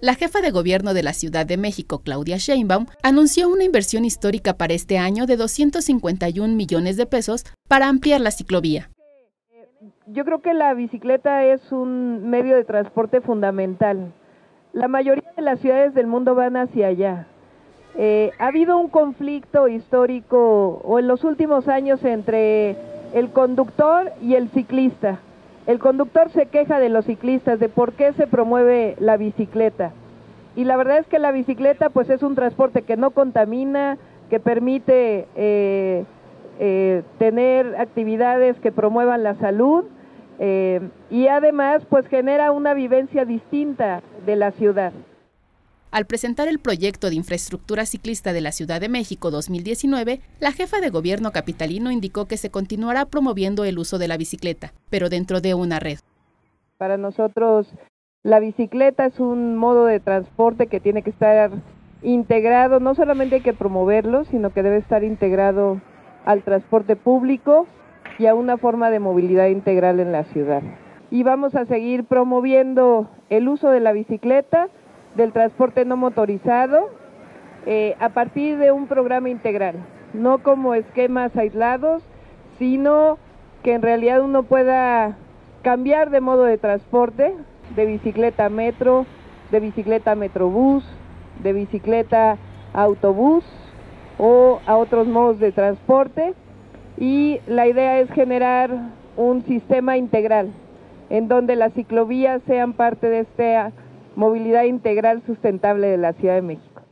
La jefa de gobierno de la Ciudad de México, Claudia Sheinbaum, anunció una inversión histórica para este año de 251 millones de pesos para ampliar la ciclovía. Yo creo que la bicicleta es un medio de transporte fundamental. La mayoría de las ciudades del mundo van hacia allá. Eh, ha habido un conflicto histórico o en los últimos años entre el conductor y el ciclista. El conductor se queja de los ciclistas, de por qué se promueve la bicicleta. Y la verdad es que la bicicleta pues es un transporte que no contamina, que permite eh, eh, tener actividades que promuevan la salud eh, y además pues genera una vivencia distinta de la ciudad. Al presentar el proyecto de infraestructura ciclista de la Ciudad de México 2019, la jefa de gobierno capitalino indicó que se continuará promoviendo el uso de la bicicleta, pero dentro de una red. Para nosotros, la bicicleta es un modo de transporte que tiene que estar integrado, no solamente hay que promoverlo, sino que debe estar integrado al transporte público y a una forma de movilidad integral en la ciudad. Y vamos a seguir promoviendo el uso de la bicicleta del transporte no motorizado eh, a partir de un programa integral, no como esquemas aislados, sino que en realidad uno pueda cambiar de modo de transporte, de bicicleta a metro, de bicicleta a metrobús, de bicicleta a autobús o a otros modos de transporte. Y la idea es generar un sistema integral en donde las ciclovías sean parte de este movilidad integral sustentable de la Ciudad de México.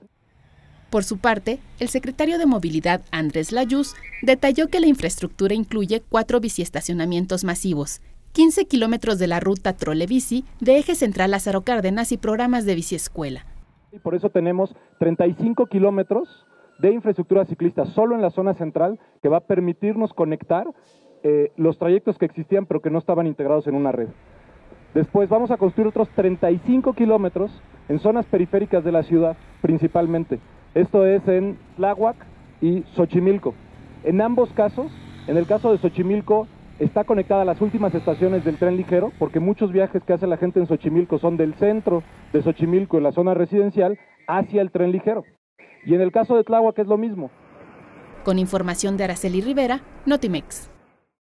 Por su parte, el secretario de Movilidad, Andrés Layuz, detalló que la infraestructura incluye cuatro biciestacionamientos masivos, 15 kilómetros de la ruta Trole-Bici de eje central Lázaro Cárdenas y programas de biciescuela. Y por eso tenemos 35 kilómetros de infraestructura ciclista solo en la zona central que va a permitirnos conectar eh, los trayectos que existían pero que no estaban integrados en una red. Después vamos a construir otros 35 kilómetros en zonas periféricas de la ciudad, principalmente. Esto es en Tláhuac y Xochimilco. En ambos casos, en el caso de Xochimilco, está conectada a las últimas estaciones del tren ligero, porque muchos viajes que hace la gente en Xochimilco son del centro de Xochimilco, en la zona residencial, hacia el tren ligero. Y en el caso de Tláhuac es lo mismo. Con información de Araceli Rivera, Notimex.